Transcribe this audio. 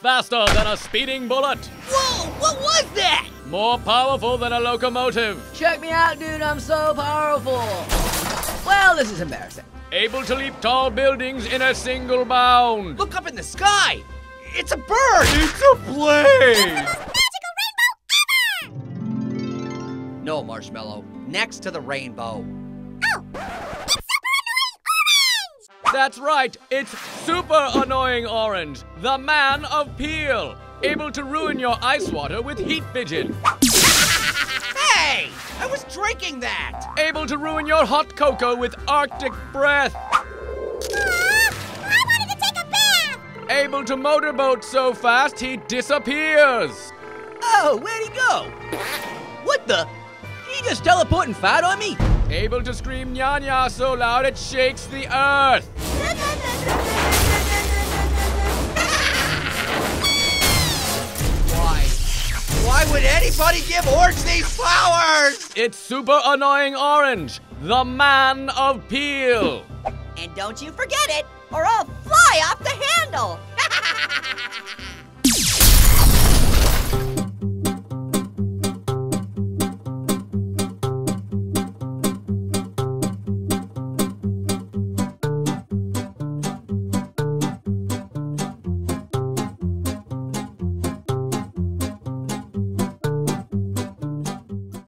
faster than a speeding bullet, Whoa, what was that? more powerful than a locomotive, Check me out, dude. I'm so powerful. Well, this is embarrassing. able to leap tall buildings in a single bound. Look up in the sky. It's a bird. It's a plane! No, Marshmallow. Next to the rainbow. Oh. That's right, it's Super Annoying Orange, the man of Peel, able to ruin your ice water with heat vision, Hey! I was drinking that! able to ruin your hot cocoa with Arctic breath, I wanted to take a bath! able to motorboat so fast he disappears. Oh, where'd he go? What the? Did he just teleport and fat on me? Able to scream nya nya so loud it shakes the earth. Why? Why would anybody give Orange these flowers? It's Super Annoying Orange, the man of Peel. And don't you forget it, or I'll fly off the handle.